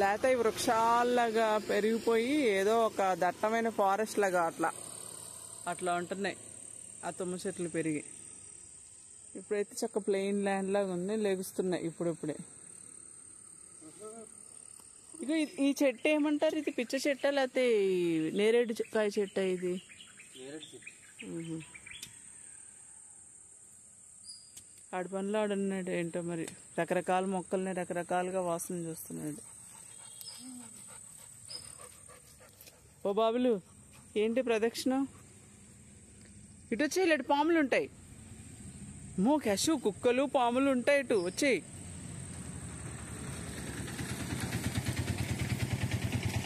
లేకపోతే ఈ పెరిగిపోయి ఏదో ఒక దట్టమైన ఫారెస్ట్ లాగా అట్లా. అట్లా ఉంటున్నాయి. ఆ తుమ్మ చెట్లు పెరిగి. ఇప్పుడైతే చక్క ప్లెయిన్ ల్యాండ్ లాగా ఉంది లెగుస్తున్నాయి ఇప్పుడిప్పుడే. ఇక ఈ చెట్టు ఏమంటారు? ఇది పిచ్చ చెట్ట లేకపోతే నేరేడు కాయ చెట్ట ఇది? ఆడి పనులు ఆడున్నాడు ఏంటో మరి. రకరకాల మొక్కల్ని రకరకాలుగా వాసన చూస్తున్నాడు. ఓ బాబులు ఏంటి ప్రదక్షిణ? ఇటు వచ్చేయి ఇలాంటి పాములు ఉంటాయి మో క్యాషు కుక్కలు పాములు ఉంటాయి ఇటు వచ్చేయి.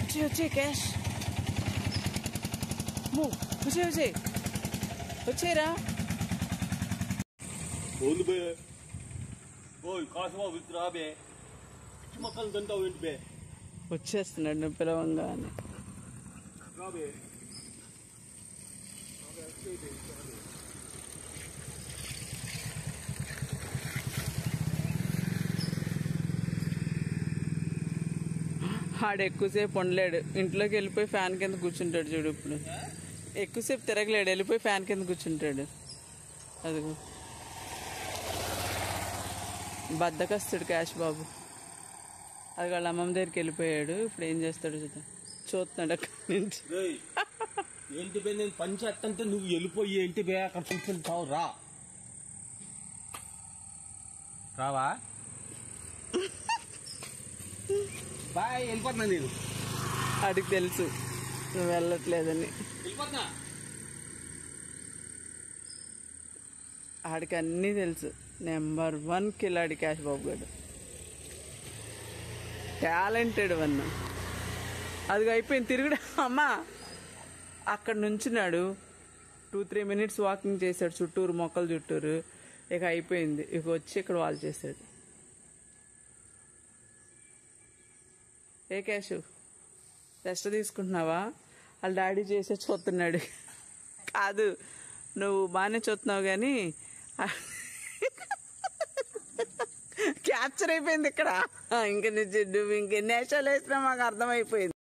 వచ్చే వచ్చే క్యాష్. మో వచ్చే వచ్చే వచ్చేరా ఓన్లు బే ఓయ్ కాసమా విత్రా బే పిచ్చి మొక్కలు తింటావు ఏంటి బే వచ్చేస్తున్నాడు నువ్వు పిలవంగానే. రా బే। ఆడు ఎక్కువసేపు ఉండలేడు. ఇంట్లోకి వెళ్ళిపోయి ఫ్యాన్ కింద కూర్చుంటాడు చూడు ఇప్పుడు. ఎక్కువసేపు తిరగలేడు. వెళ్ళిపోయి ఫ్యాన్ కింద కూర్చుంటాడు. అదిగో. బద్దకస్తుడు క్యాష్ బాబు. అది వాళ్ళ అమ్మమ్మ దగ్గరికి వెళ్ళిపోయాడు. ఇప్పుడు ఏం చేస్తాడు చూద్దాం. చూస్తున్నాడు అక్కడి నుంచి. ఏంటి బే నేను పని చేస్తంటే నువ్వు వెళ్ళిపోయి ఏంటి బే? అక్కడ కూర్చుంటావు రా. రావా? బాయ్ వెళ్ళిపోతున్నా నేను. ఆడికి తెలుసు. నువ్వు వెళ్ళట్లేదని. వెళ్ళిపోతున్నా. ఆడికి అన్నీ తెలుసు. నెంబర్ వన్ కిలాడి క్యాష్ బాబు గారు టాలెంటెడ్ వన్. అది అయిపోయింది తిరుగుడు. అమ్మా అక్కడ నుంచున్నాడు. టూ త్రీ మినిట్స్ వాకింగ్ చేశాడు చుట్టూరు మొక్కలు చుట్టూరు. ఇక అయిపోయింది. ఇక వచ్చి ఇక్కడ వాళ్ళు చేశాడు. ఏ క్యాషు రెస్ట్ తీసుకుంటున్నావా? వాళ్ళ డాడీ చేసే చూస్తున్నాడు. కాదు నువ్వు బాగానే చూస్తున్నావు కానీ క్యాప్చర్ అయిపోయింది ఇక్కడ. ఇంక నువ్వు ఇంక ఎన్ని వేసినా మాకు అర్థమైపోయింది.